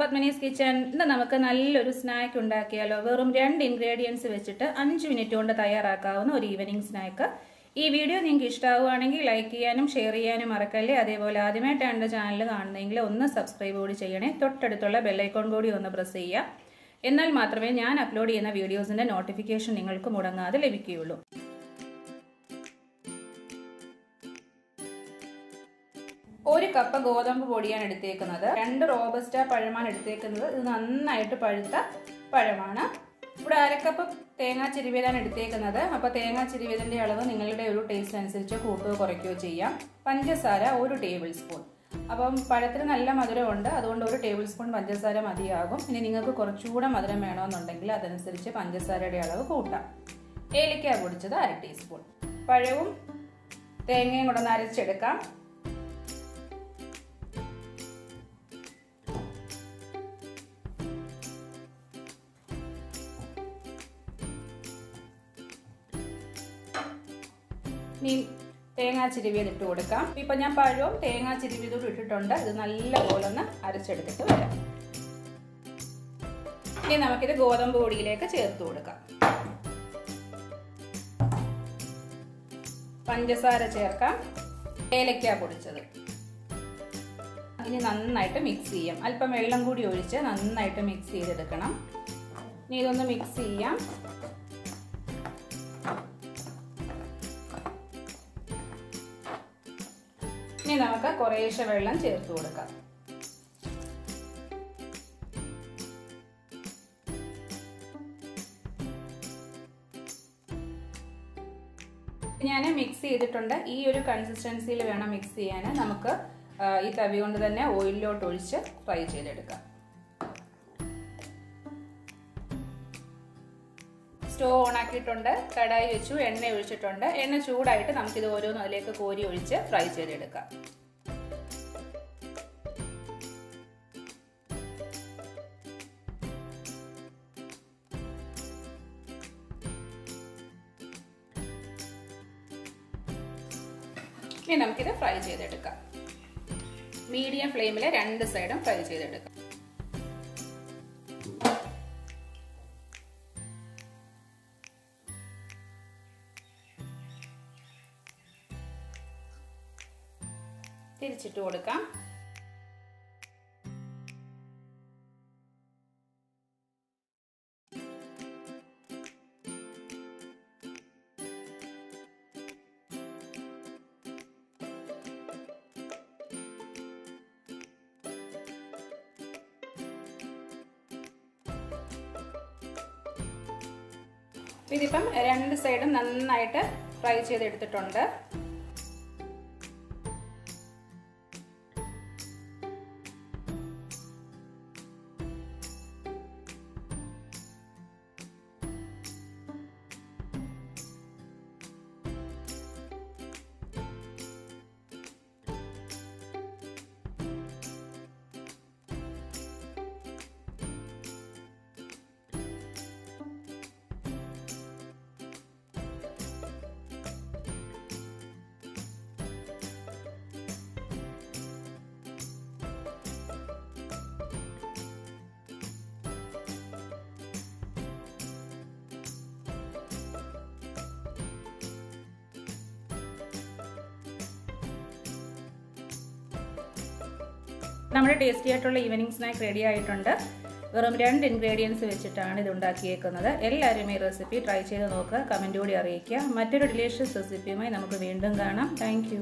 Padmini's kitchen ഇന്ന് നമുക്ക് നല്ലൊരു സ്നാക്ക് ഉണ്ടാക്കിയാലോ? വെറും രണ്ട് ഇൻഗ്രീഡിയൻസ് വെച്ചിട്ട് അഞ്ച് മിനിറ്റ് കൊണ്ട് തയ്യാറാക്കാവുന്ന ഒരു ഈവനിങ് സ്നാക്ക് ഈ വീഡിയോ നിങ്ങൾക്ക് ഇഷ്ടമാവുകയാണെങ്കിൽ ലൈക്ക് ചെയ്യാനും ഷെയർ ചെയ്യാനും മറക്കല്ലേ? അതേപോലെ ആദ്യമായിട്ടാണ് എന്റെ ചാനൽ കാണുന്നതെങ്കിൽ ഒന്ന് സബ്സ്ക്രൈബ് കൂടി ചെയ്യണേ. തൊട്ടടുത്തുള്ള ബെല്ലൈക്കോൺ കൂടി ഒന്ന് പ്രസ് ചെയ്യുക. എന്നാൽ മാത്രമേ ഞാൻ അപ്ലോഡ് ചെയ്യുന്ന വീഡിയോസിന്റെ നോട്ടിഫിക്കേഷൻ നിങ്ങൾക്ക് മുടങ്ങാതെ ലഭിക്കുകയുള്ളൂ. ഒരു കപ്പ് ഗോതമ്പ് പൊടിയാണ് എടുത്തേക്കുന്നത്. രണ്ട് റോബസ്റ്റ പഴമാണ് എടുത്തേക്കുന്നത്. ഇത് നന്നായിട്ട് പഴുത്ത പഴമാണ്. ഇവിടെ അരക്കപ്പ് തേങ്ങ ചിരുവിയതാണ് എടുത്തേക്കുന്നത്. അപ്പോൾ തേങ്ങ ചിരുവിയതിന്റെ അളവ് നിങ്ങളുടെ ഒരു ടേസ്റ്റ് അനുസരിച്ച് കൂട്ടുകയോ കുറയ്ക്കുകയോ ചെയ്യാം. പഞ്ചസാര ഒരു ടേബിൾ സ്പൂൺ അപ്പം പഴത്തിന് നല്ല മധുരമുണ്ട്. അതുകൊണ്ട് ഒരു ടേബിൾ സ്പൂൺ പഞ്ചസാര മതിയാകും. ഇനി നിങ്ങൾക്ക് കുറച്ചുകൂടെ മധുരം വേണമെന്നുണ്ടെങ്കിൽ അതനുസരിച്ച് പഞ്ചസാരയുടെ അളവ് കൂട്ടാം. ഏലക്ക പൊടിച്ചത് അര ടീസ്പൂൺ പഴവും തേങ്ങയും കൂടെ ഒന്ന് അരച്ചെടുക്കാം. ഇനി തേങ്ങാ ചിരുവിയത് ഇട്ട് കൊടുക്കാം. ഇപ്പൊ ഞാൻ പഴവും തേങ്ങാ ചിരുവിയതോട് ഇട്ടിട്ടുണ്ട്. ഇത് നല്ല പോലെ ഒന്ന് അരച്ചെടുത്തിട്ട് വരാം. ഇനി നമുക്കിത് ഗോതമ്പ് പൊടിയിലേക്ക് ചേർത്ത് കൊടുക്കാം. പഞ്ചസാര ചേർക്കാം. ഏലക്ക പൊടിച്ചത്. ഇനി നന്നായിട്ട് മിക്സ് ചെയ്യാം. അല്പം വെള്ളം കൂടി ഒഴിച്ച് നന്നായിട്ട് മിക്സ് ചെയ്തെടുക്കണം. ഇനി ഇതൊന്ന് മിക്സ് ചെയ്യാം. ഇനി നമുക്ക് കുറേശ്ശെ വെള്ളം ചേർത്ത് കൊടുക്കാം. ഞാൻ മിക്സ് ചെയ്തിട്ടുണ്ട്. ഈ ഒരു കൺസിസ്റ്റൻസിയിൽ വേണം മിക്സ് ചെയ്യാൻ. നമുക്ക് ഈ തവി കൊണ്ട് തന്നെ ഓയിലിലോട്ട് ഒഴിച്ച് ഫ്രൈ ചെയ്തെടുക്കാം. സ്റ്റവ് ഓൺ ആക്കിയിട്ടുണ്ട് കടായി വെച്ചു എണ്ണ ഒഴിച്ചിട്ടുണ്ട്. എണ്ണ ചൂടായിട്ട് നമുക്കിത് ഓരോന്നും അതിലേക്ക് കോരി ഒഴിച്ച് ഫ്രൈ ചെയ്തെടുക്കാം. ഇനി നമുക്കിത് ഫ്രൈ ചെയ്തെടുക്കാം. മീഡിയം ഫ്ലെയിമിൽ രണ്ട് സൈഡും ഫ്രൈ ചെയ്തെടുക്കാം. തിരിച്ചിട്ട് കൊടുക്കാം. ഇതിപ്പം രണ്ട് സൈഡും നന്നായിട്ട് ഫ്രൈ ചെയ്തെടുത്തിട്ടുണ്ട്. നമ്മുടെ ടേസ്റ്റി ആയിട്ടുള്ള ഈവനിങ് സ്നാക്ക് റെഡി ആയിട്ടുണ്ട്. വെറും രണ്ട് ഇൻഗ്രീഡിയൻസ് വെച്ചിട്ടാണ് ഇത് ഉണ്ടാക്കിയേക്കുന്നത്. എല്ലാവരും ഈ റെസിപ്പി ട്രൈ ചെയ്ത് നോക്കുക കമന്റ് കൂടി അറിയിക്കുക. മറ്റൊരു ഡിലീഷ്യസ് റെസിപ്പിയുമായി നമുക്ക് വീണ്ടും കാണാം. താങ്ക്